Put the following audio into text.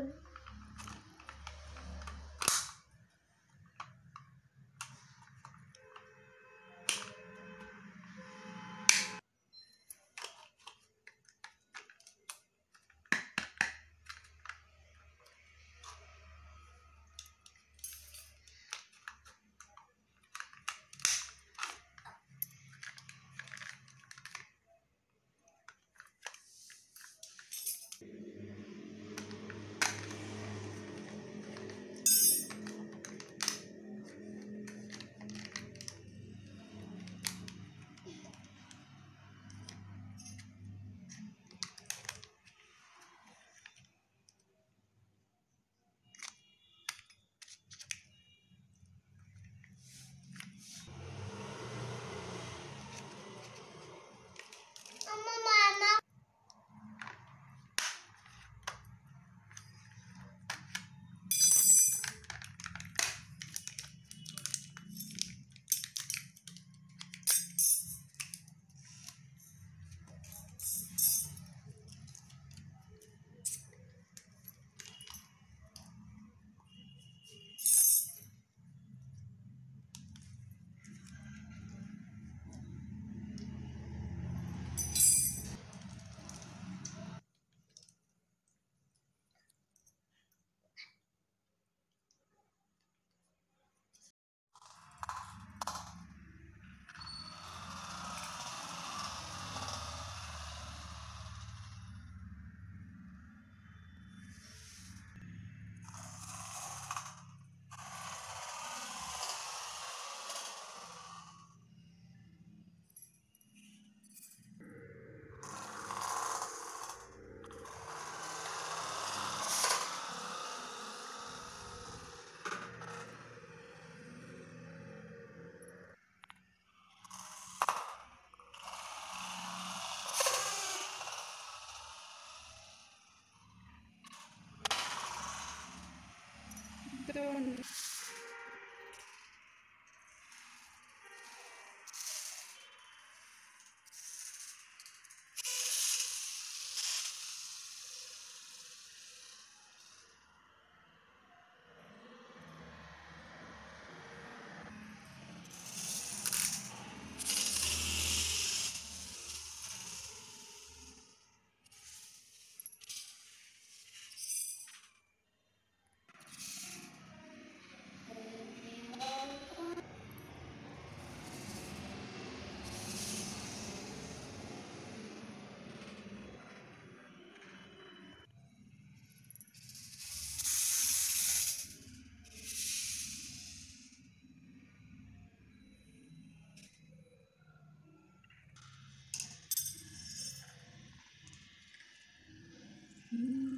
คุ Soon. Mm-hmm.